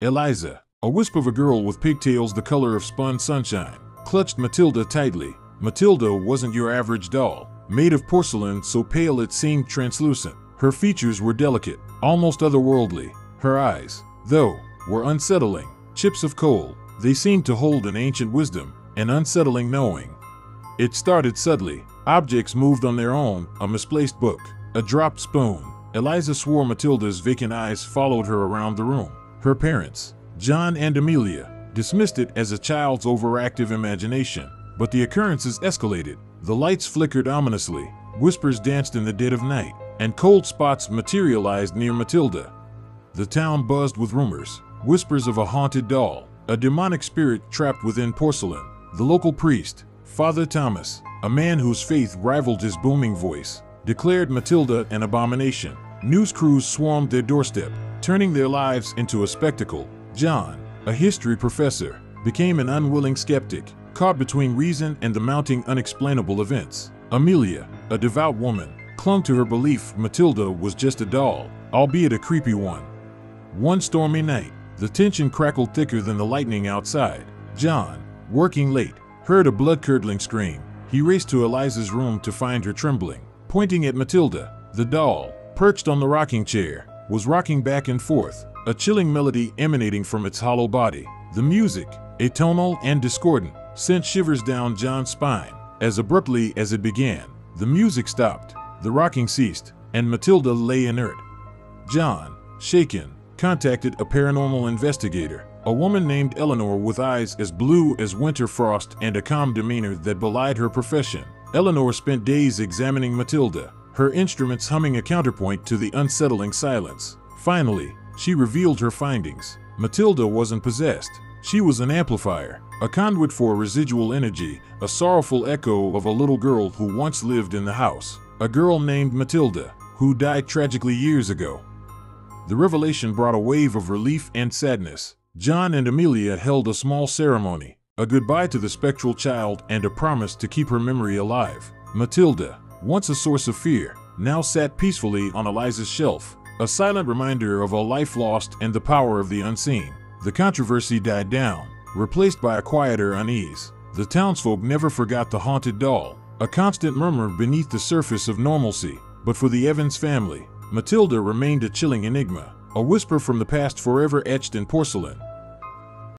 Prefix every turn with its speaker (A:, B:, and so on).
A: Eliza, a wisp of a girl with pigtails the color of spun sunshine, clutched Matilda tightly. Matilda wasn't your average doll, made of porcelain so pale it seemed translucent. Her features were delicate, almost otherworldly. Her eyes, though, were unsettling. Chips of coal, they seemed to hold an ancient wisdom, an unsettling knowing. It started subtly. Objects moved on their own, a misplaced book, a dropped spoon. Eliza swore Matilda's vacant eyes followed her around the room. Her parents, John and Amelia, dismissed it as a child's overactive imagination, but the occurrences escalated. The lights flickered ominously, whispers danced in the dead of night, and cold spots materialized near Matilda. The town buzzed with rumors, whispers of a haunted doll, a demonic spirit trapped within porcelain. The local priest, Father Thomas, a man whose faith rivaled his booming voice, declared Matilda an abomination. News crews swarmed their doorstep, turning their lives into a spectacle. John, a history professor, became an unwilling skeptic, caught between reason and the mounting unexplainable events. Amelia, a devout woman, clung to her belief Matilda was just a doll, albeit a creepy one. One stormy night, the tension crackled thicker than the lightning outside. John, working late, heard a blood-curdling scream. He raced to Eliza's room to find her trembling, pointing at Matilda. The doll, perched on the rocking chair, was rocking back and forth, a chilling melody emanating from its hollow body. The music, atonal and discordant, sent shivers down John's spine. As abruptly as it began, the music stopped, the rocking ceased, and Matilda lay inert. John, shaken, contacted a paranormal investigator, a woman named Eleanor with eyes as blue as winter frost and a calm demeanor that belied her profession. Eleanor spent days examining Matilda, her instruments humming a counterpoint to the unsettling silence. Finally, she revealed her findings. Matilda wasn't possessed. She was an amplifier, a conduit for residual energy, a sorrowful echo of a little girl who once lived in the house. A girl named Matilda, who died tragically years ago. The revelation brought a wave of relief and sadness. John and Amelia held a small ceremony, a goodbye to the spectral child and a promise to keep her memory alive. Matilda, once a source of fear, now sat peacefully on Eliza's shelf, a silent reminder of a life lost and the power of the unseen. The controversy died down, replaced by a quieter unease. The townsfolk never forgot the haunted doll, a constant murmur beneath the surface of normalcy. But for the Evans family, Matilda remained a chilling enigma, a whisper from the past forever etched in porcelain.